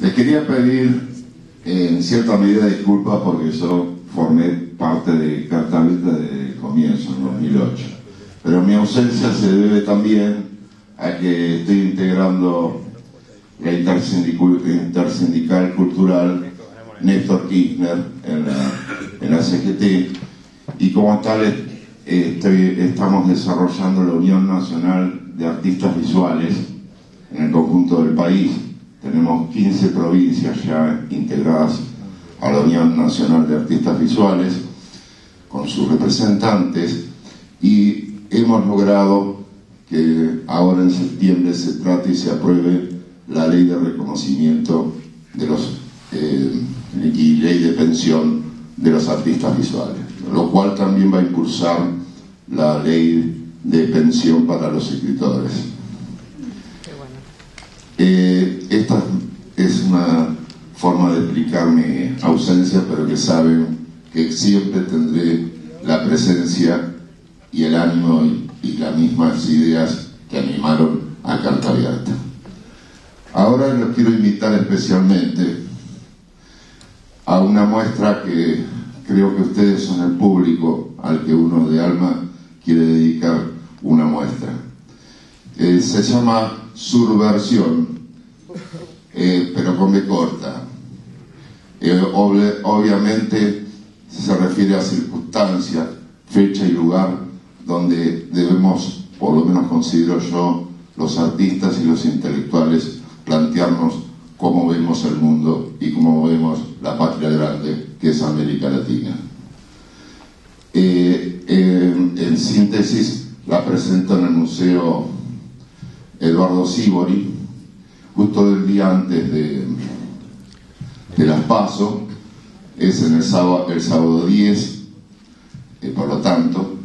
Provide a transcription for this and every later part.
Les quería pedir en cierta medida disculpas porque yo formé parte de Carta desde el comienzo, en 2008. Pero mi ausencia se debe también a que estoy integrando la intersindical cultural Néstor Kirchner en la, CGT y como tal eh, estamos desarrollando la Unión Nacional de Artistas Visuales en el conjunto del país. Tenemos 15 provincias ya integradas a la Unión Nacional de Artistas Visuales con sus representantes y hemos logrado que ahora en septiembre se trate y se apruebe la ley de reconocimiento de los eh, y ley de pensión de los artistas visuales, lo cual también va a impulsar la ley de pensión para los escritores. Eh, esta es una forma de explicar mi ausencia, pero que saben que siempre tendré la presencia y el ánimo y, las mismas ideas que animaron a Carta Abierta. Ahora los quiero invitar especialmente a una muestra que creo que ustedes son el público al que uno de alma quiere dedicar una muestra. Eh, se llama Subversión, eh, pero con B corta. Eh, obviamente se refiere a circunstancias, fecha y lugar donde debemos, por lo menos considero yo, los artistas y los intelectuales, plantearnos cómo vemos el mundo y cómo vemos la patria grande que es América Latina. Eh, en síntesis, la presento en el Museo Eduardo Sibori, justo el día antes de, de las PASO, es en el sábado, el sábado 10, eh, por lo tanto,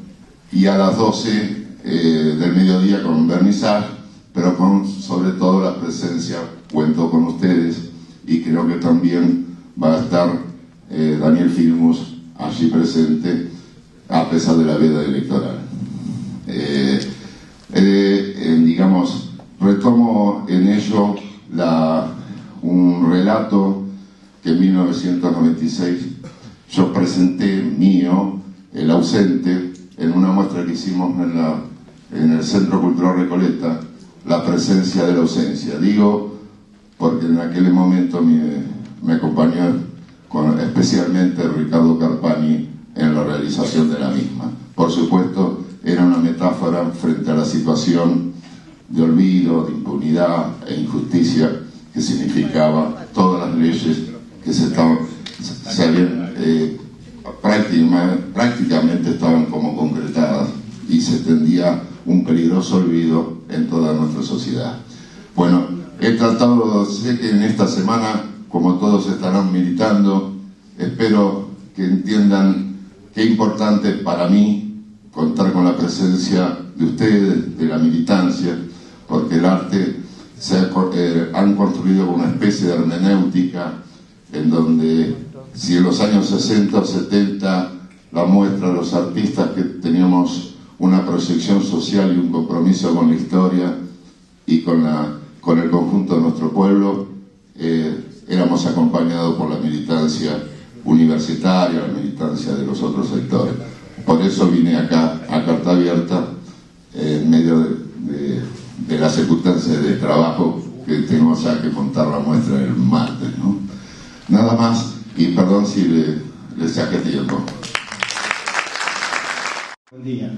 y a las 12 eh, del mediodía con vernizaje, pero con sobre todo la presencia cuento con ustedes. Y creo que también va a estar eh, Daniel Filmus allí presente a pesar de la veda electoral. Digamos, retomo en ello la, un relato que en 1996 yo presenté mío, el ausente, en una muestra que hicimos en, la, en el Centro Cultural Recoleta, la presencia de la ausencia. Digo, porque en aquel momento me, acompañó con, especialmente Ricardo Carpani en la realización de la misma. Por supuesto, era una metáfora frente a la situación de olvido, de impunidad e injusticia que significaba todas las leyes que se, estaban, eh, prácticamente estaban como concretadas y se tendía un peligroso olvido en toda nuestra sociedad. Bueno, He tratado, sé que en esta semana, como todos estarán militando, espero que entiendan qué importante para mí contar con la presencia de ustedes, de la militancia, porque el arte se ha, eh, han construido una especie de hermenéutica en donde si en los años 60 o 70 la muestra de los artistas que teníamos una proyección social y un compromiso con la historia y con la con el conjunto de nuestro pueblo, eh, éramos acompañados por la militancia universitaria, la militancia de los otros sectores. Por eso vine acá a Carta Abierta, eh, en medio de, las circunstancias de trabajo que tengo ya que montar la muestra el martes. Nada más, y perdón si le, le saqué tiempo. Buen día.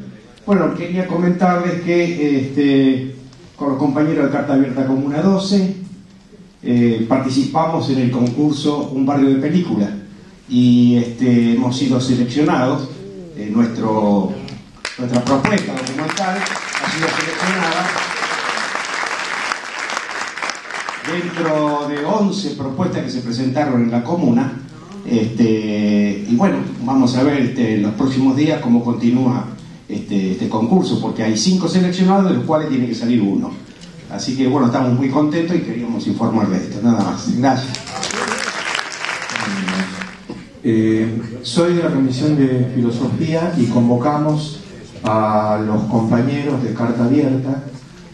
Bueno, quería comentarles que este, con los compañeros de Carta Abierta Comuna 12, eh, participamos en el concurso Un barrio de película y este, hemos sido seleccionados, eh, nuestro, nuestra propuesta documental ha sido seleccionada dentro de 11 propuestas que se presentaron en la comuna. Este, y bueno, vamos a ver este, en los próximos días cómo continúa este, este, concurso, porque hay cinco seleccionados, de los cuales tiene que salir uno. Así que bueno, estamos muy contentos y queríamos informarles de esto, nada más. Gracias. Eh, soy de la Comisión de Filosofía y convocamos a los compañeros de Carta Abierta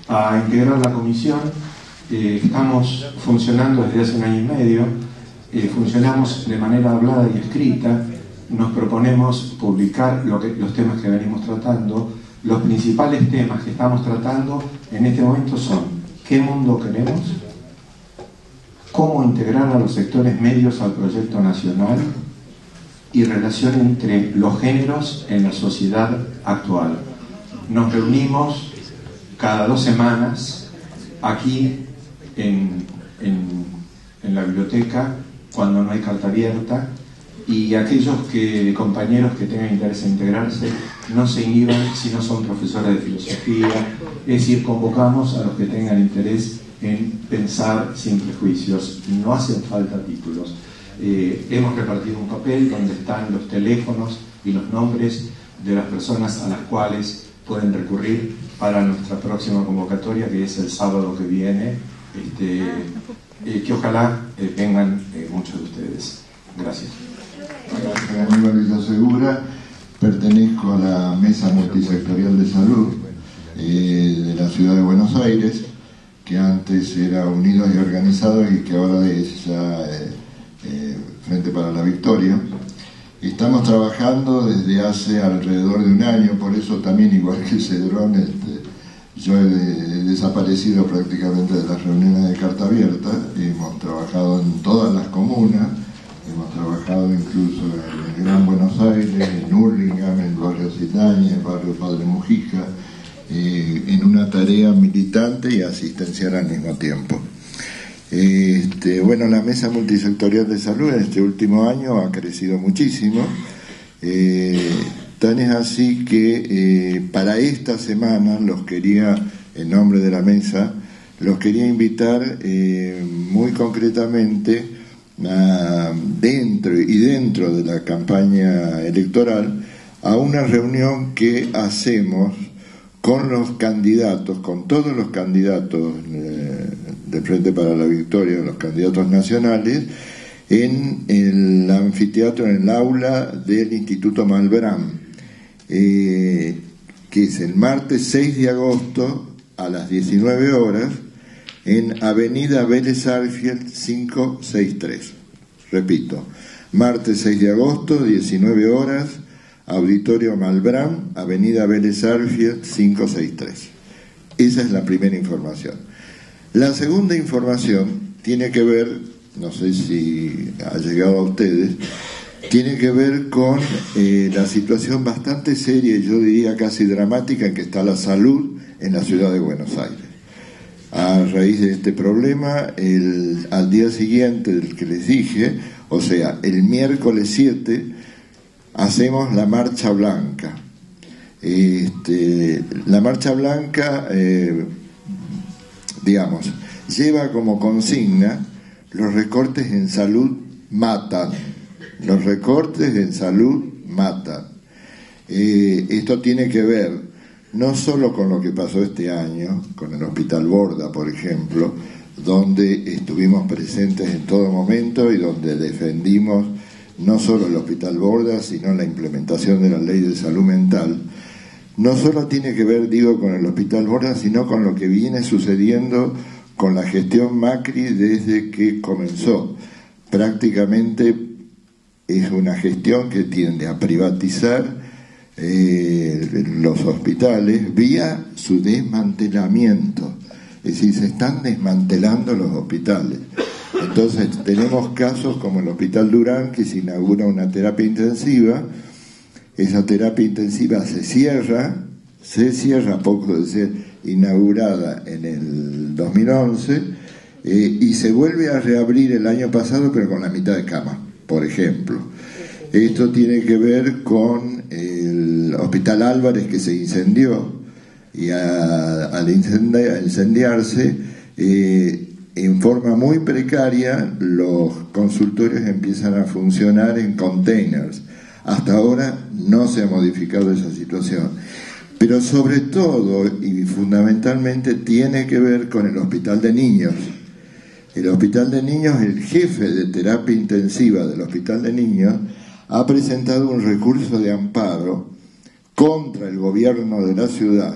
a integrar la comisión eh, estamos funcionando desde hace un año y medio, eh, funcionamos de manera hablada y escrita, nos proponemos publicar los temas que venimos tratando. Los principales temas que estamos tratando en este momento son ¿qué mundo queremos? ¿Cómo integrar a los sectores medios al proyecto nacional? y relación entre los géneros en la sociedad actual. Nos reunimos cada dos semanas aquí en, la biblioteca cuando no hay carta abierta y aquellos que, compañeros que tengan interés en integrarse no se inhiban si no son profesores de filosofía, es decir, convocamos a los que tengan interés en pensar sin prejuicios, no hacen falta títulos. Eh, hemos repartido un papel donde están los teléfonos y los nombres de las personas a las cuales pueden recurrir para nuestra próxima convocatoria, que es el sábado que viene, este, eh, que ojalá eh, vengan muchos de ustedes. Gracias. Aníbal Segura, pertenezco a la Mesa Multisectorial de Salud de la Ciudad de Buenos Aires, que antes era Unidos y Organizados y que ahora es ya eh, Frente para la Victoria. Estamos trabajando desde hace alrededor de un año, por eso también, igual que Cedrón, este, yo he, desaparecido prácticamente de las reuniones de carta abierta. Hemos trabajado en todas las comunas, hemos trabajado incluso en el Gran Buenos Aires, en Hurlingham, en barrio Citaña, en barrio Padre Mujica, eh, en una tarea militante y asistencial al mismo tiempo. Este, bueno, la Mesa Multisectorial de Salud en este último año ha crecido muchísimo. Eh, tan es así que eh, para esta semana los quería, en nombre de la mesa, los quería invitar eh, muy concretamente dentro y dentro de la campaña electoral a una reunión que hacemos con los candidatos, con todos los candidatos de Frente para la Victoria, los candidatos nacionales, en el anfiteatro, en el aula del Instituto Malbrán, eh, que es el martes 6 de agosto a las 19 horas en Avenida Vélez Arfield 563. Repito, martes 6 de agosto, 19 horas, Auditorio Malbrán, Avenida Vélez Arfield 563. Esa es la primera información. La segunda información tiene que ver, no sé si ha llegado a ustedes, tiene que ver con eh, la situación bastante seria yo diría casi dramática en que está la salud en la ciudad de Buenos Aires. A raíz de este problema, el, al día siguiente del que les dije, o sea, el miércoles 7, hacemos la Marcha Blanca. Este, la Marcha Blanca... Eh, digamos, lleva como consigna los recortes en salud matan, los recortes en salud matan. Eh, esto tiene que ver no solo con lo que pasó este año, con el Hospital Borda, por ejemplo, donde estuvimos presentes en todo momento y donde defendimos no solo el Hospital Borda, sino la implementación de la ley de salud mental, no solo tiene que ver, digo, con el Hospital Borda, sino con lo que viene sucediendo con la gestión Macri desde que comenzó. Prácticamente es una gestión que tiende a privatizar eh, los hospitales vía su desmantelamiento. Es decir, se están desmantelando los hospitales. Entonces tenemos casos como el Hospital Durán, que se inaugura una terapia intensiva, esa terapia intensiva se cierra, se cierra poco de ser inaugurada en el 2011 eh, y se vuelve a reabrir el año pasado pero con la mitad de cama, por ejemplo. Esto tiene que ver con el Hospital Álvarez que se incendió y al incendiarse eh, en forma muy precaria los consultorios empiezan a funcionar en containers hasta ahora no se ha modificado esa situación. Pero sobre todo y fundamentalmente tiene que ver con el hospital de niños. El hospital de niños, el jefe de terapia intensiva del hospital de niños, ha presentado un recurso de amparo contra el gobierno de la ciudad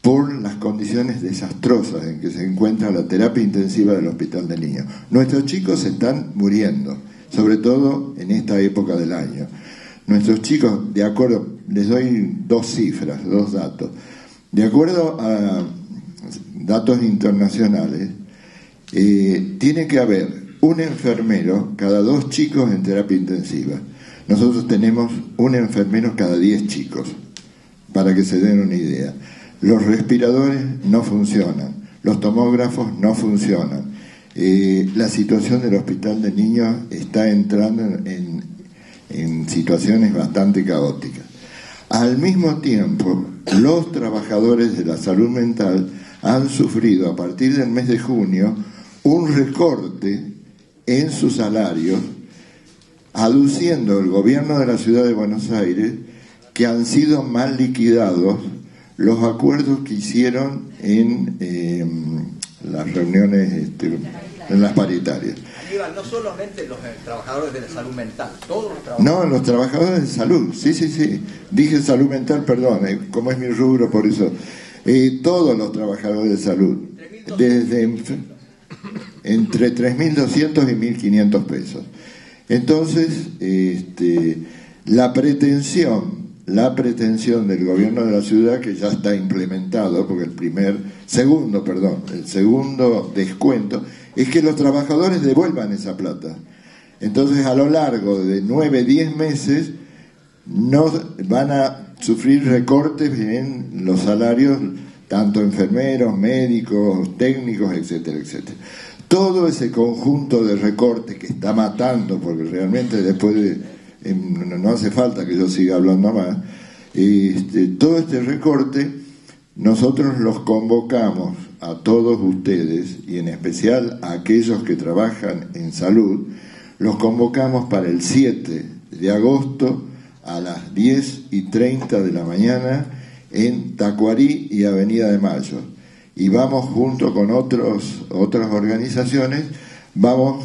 por las condiciones desastrosas en que se encuentra la terapia intensiva del hospital de niños. Nuestros chicos están muriendo, sobre todo en esta época del año. Nuestros chicos, de acuerdo, les doy dos cifras, dos datos. De acuerdo a datos internacionales, tiene que haber un enfermero cada dos chicos en terapia intensiva. Nosotros tenemos un enfermero cada diez chicos, para que se den una idea. Los respiradores no funcionan, los tomógrafos no funcionan. Eh, la situación del hospital de niños está entrando en, en situaciones bastante caóticas. Al mismo tiempo, los trabajadores de la salud mental han sufrido a partir del mes de junio un recorte en sus salarios, aduciendo el gobierno de la ciudad de Buenos Aires que han sido mal liquidados los acuerdos que hicieron en eh, las reuniones, este, en las paritarias. no solamente los eh, trabajadores de la salud mental, todos los trabajadores. No, los trabajadores de salud, sí, sí, sí. Dije salud mental, perdón, eh, como es mi rubro, por eso. todos los trabajadores de salud, desde entre 3.200 y 1.500 pesos. Entonces, este, la pretensión, la pretensión del gobierno de la ciudad, que ya está implementado, porque el primer, segundo, perdón, el segundo descuento, es que los trabajadores devuelvan esa plata. Entonces, a lo largo de 9, 10 meses, no van a sufrir recortes en los salarios, tanto enfermeros, médicos, técnicos, etcétera, etcétera todo ese conjunto de recortes que está matando, porque realmente después de, em, no hace falta que yo siga hablando más, este, todo este recorte nosotros los convocamos a todos ustedes y en especial a aquellos que trabajan en salud, los convocamos para el 7 de agosto a las 10 y 30 de la mañana en Tacuarí y Avenida de Mayo y vamos junto con otros, otras organizaciones, vamos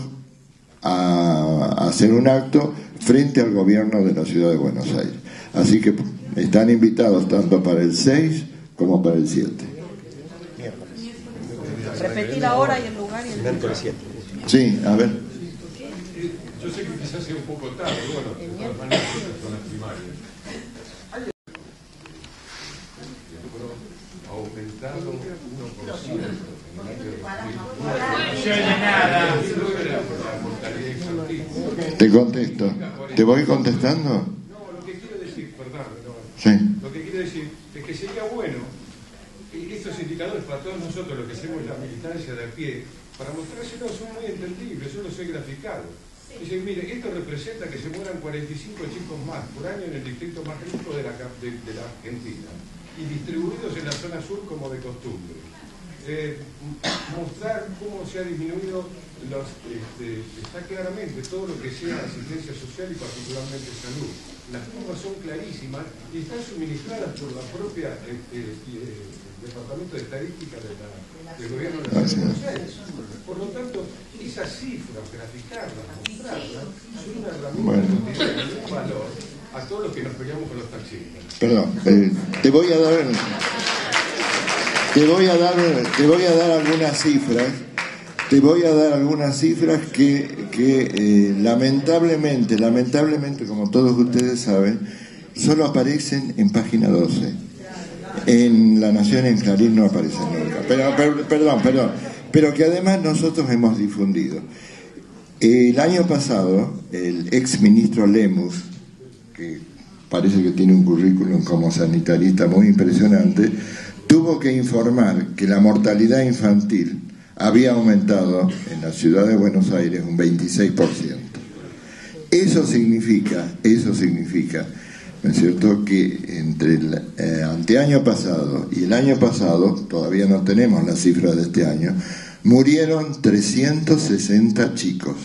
a, hacer un acto frente al gobierno de la ciudad de Buenos Aires. Así que están invitados tanto para el 6 como para el 7. Repetir la hora y el lugar y el Miércoles 7. Sí, a ver. Yo sé que quizás sea un poco tarde, bueno, de todas maneras son las primarias. aumentado 1%. Te contesto. ¿Te voy contestando? No, lo que quiero decir, perdón, sí. lo que quiero decir es que sería bueno estos indicadores para todos nosotros, los que hacemos la militancia de a pie, para mostrárselos son muy entendibles, yo los he graficado. Dicen, mire, esto representa que se mueran 45 chicos más por año en el distrito más rico de la, de la Argentina y distribuidos en la zona sur como de costumbre. Eh, mostrar cómo se ha disminuido los, este, está claramente todo lo que sea asistencia social y particularmente salud. Las curvas son clarísimas y están suministradas por la propia este, eh, Departamento de Estadística de del Gobierno de la Ciudad Por lo tanto, esas cifras, graficarlas, mostrarlas, son una herramienta que tiene un valor a todos los que nos peleamos con los taxistas. Perdón, eh, te voy a dar te voy a dar te voy a dar algunas cifras te voy a dar algunas cifras que, que eh, lamentablemente lamentablemente como todos ustedes saben solo aparecen en página 12 en La Nación en Clarín no aparecen nunca. Perdón perdón. Pero que además nosotros hemos difundido. El año pasado el ex ministro Lemus que parece que tiene un currículum como sanitarista muy impresionante, tuvo que informar que la mortalidad infantil había aumentado en la ciudad de Buenos Aires un 26%. Eso significa, eso significa, ¿no es cierto?, que entre el eh, anteaño pasado y el año pasado, todavía no tenemos las cifras de este año, murieron 360 chicos.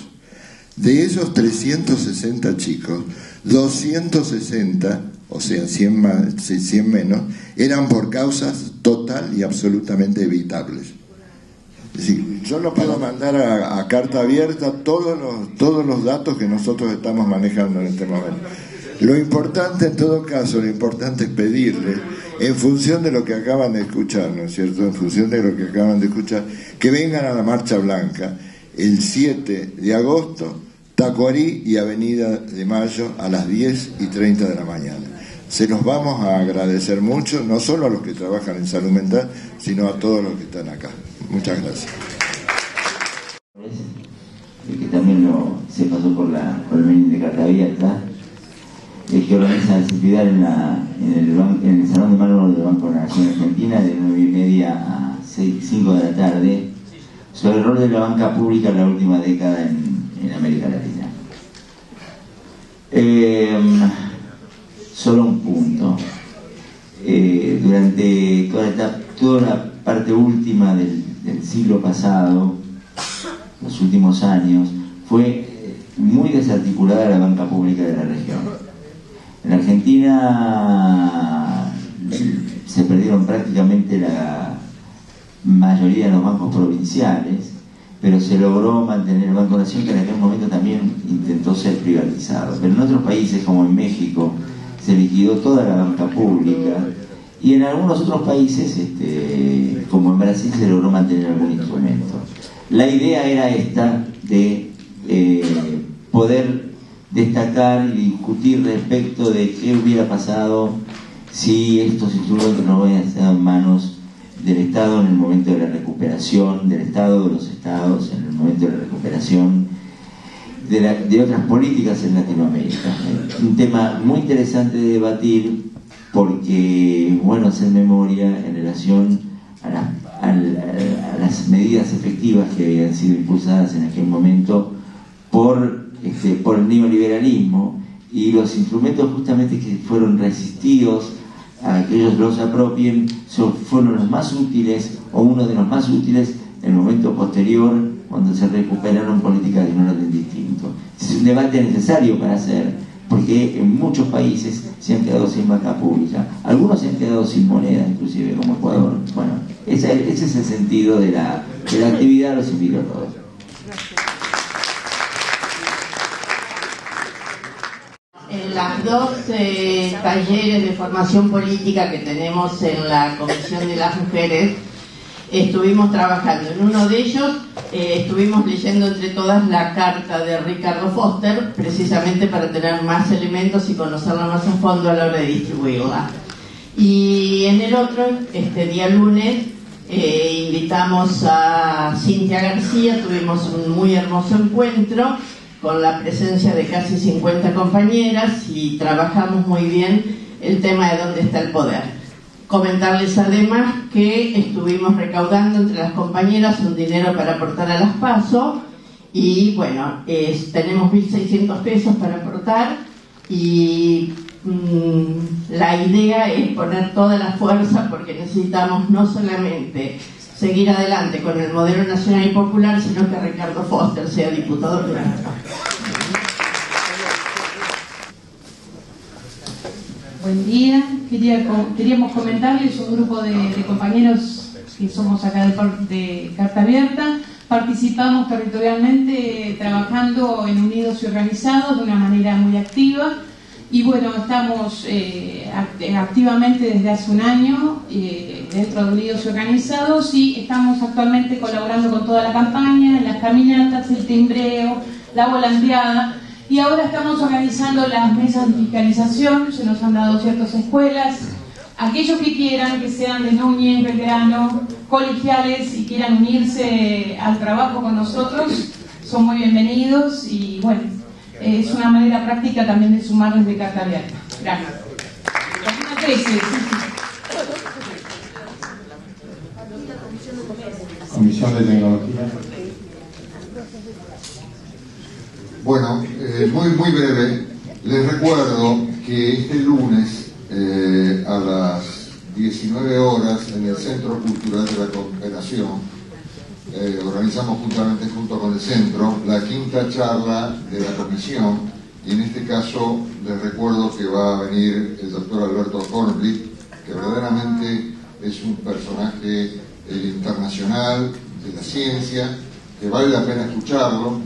De esos 360 chicos, 260, o sea, 100, más, 100 menos, eran por causas total y absolutamente evitables. Es decir, yo no puedo mandar a, carta abierta todos los, todos los datos que nosotros estamos manejando en este momento. Lo importante en todo caso, lo importante es pedirle en función de lo que acaban de escuchar, ¿no es cierto? En función de lo que acaban de escuchar, que vengan a la Marcha Blanca el 7 de agosto, Tacuarí y Avenida de Mayo a las 10 y 30 de la mañana. Se los vamos a agradecer mucho, no solo a los que trabajan en salud mental, sino a todos los que están acá. Muchas gracias. que también lo, se pasó por, la, por el de carta abierta, el que organiza el CIPIDAR en, la, en, el, en el Salón de Mármol del Banco de la Nación Argentina de 9 y media a 5 de la tarde sobre el rol de la banca pública en la última década en, en América Latina. Eh, solo un punto. Eh, durante toda, la, toda la parte última del, siglo pasado, los últimos años, fue muy desarticulada la banca pública de la región. En Argentina se perdieron prácticamente la mayoría de los bancos provinciales, pero se logró mantener el Banco Nación que en aquel momento también intentó ser privatizado. Pero en otros países como en México se liquidó toda la banca pública y en algunos otros países, este, como en Brasil, se logró mantener algún instrumento. La idea era esta de eh, poder destacar y discutir respecto de qué hubiera pasado si estos instrumentos no hubieran estado en manos del Estado en el momento de la recuperación, del Estado de los Estados en el momento de la recuperación de, otras políticas en Latinoamérica. Un tema muy interesante de debatir porque, bueno, hacer memoria en relación a, a las medidas efectivas que habían sido impulsadas en aquel momento por este, por el neoliberalismo y los instrumentos justamente que fueron resistidos a que ellos los apropien son, fueron los más útiles o uno de los más útiles en el momento posterior cuando se recuperaron políticas de un orden distinto. Es un debate necesario para hacer porque en muchos países se han quedado sin banca pública, algunos se han quedado sin moneda, inclusive como Ecuador. Bueno, ese, es el sentido de la, de la actividad, los invito a todos. las dos eh, talleres de formación política que tenemos en la Comisión de las Mujeres, estuvimos trabajando. En uno de ellos eh, estuvimos leyendo entre todas la carta de Ricardo Foster, precisamente para tener más elementos y conocerla más a fondo a la hora de distribuirla. Y en el otro, este día lunes, eh, invitamos a Cintia García, tuvimos un muy hermoso encuentro con la presencia de casi 50 compañeras y trabajamos muy bien el tema de dónde está el poder. Comentarles además que estuvimos recaudando entre las compañeras un dinero para aportar a las PASO y bueno, tenemos 1.600 pesos para aportar y mm, la idea es poner toda la fuerza porque necesitamos no solamente seguir adelante con el modelo nacional y popular, sino que Ricardo Foster sea diputado durante. Buen día, queríamos comentarles un grupo de, compañeros que somos acá de, Carta Abierta, participamos territorialmente trabajando en unidos y organizados de una manera muy activa. Y bueno, estamos eh, activamente desde hace un año eh, dentro de Unidos y Organizados y estamos actualmente colaborando con toda la campaña, las caminatas, el timbreo, la volanteada y ahora estamos organizando las mesas de fiscalización, se nos han dado ciertas escuelas. Aquellos que quieran, que sean de Núñez, Belgrano, colegiales y quieran unirse al trabajo con nosotros, son muy bienvenidos y bueno, es una manera práctica también de sumar desde carta abierta. Gracias. Comisión de Tecnología. Bueno, eh, muy, muy breve. Les recuerdo que este lunes eh, a las 19 horas en el Centro Cultural de la Cooperación eh, organizamos juntamente junto con el centro la quinta charla de la comisión y en este caso les recuerdo que va a venir el doctor Alberto Hornblit, que verdaderamente es un personaje internacional de la ciencia, que vale la pena escucharlo,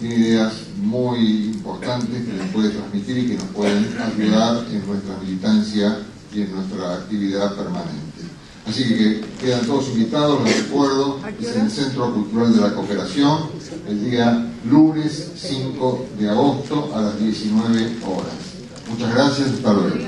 tiene ideas muy importantes que les puede transmitir y que nos pueden ayudar en nuestra militancia y en nuestra actividad permanente. Así que quedan todos invitados, les recuerdo, es en el Centro Cultural de la Cooperación, el día lunes 5 de agosto a las 19 horas. Muchas gracias, hasta luego.